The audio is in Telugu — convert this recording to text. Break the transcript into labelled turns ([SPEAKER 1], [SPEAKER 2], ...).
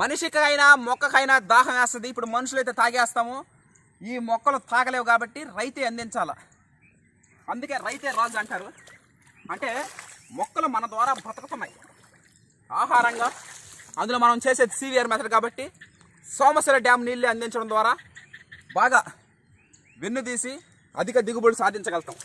[SPEAKER 1] మనిషికైనా మొక్కకైనా దాహం వేస్తుంది. ఇప్పుడు మనుషులైతే తాగేస్తాము. ఈ మొక్కలు తాగలేవు కాబట్టి రైతే అందించాల. అందుకే రైతే రాజు అంటారు. అంటే మొక్కలు మన ద్వారా బ్రతుకుతున్నాయి. ఆహారంగా అందులో మనం చేసేది సీవియర్ మెథడ్ కాబట్టి సోమశిల డ్యామ్ నీళ్ళు అందించడం ద్వారా బాగా వెన్ను తీసి అధిక దిగుబడులు సాధించగలుగుతాం.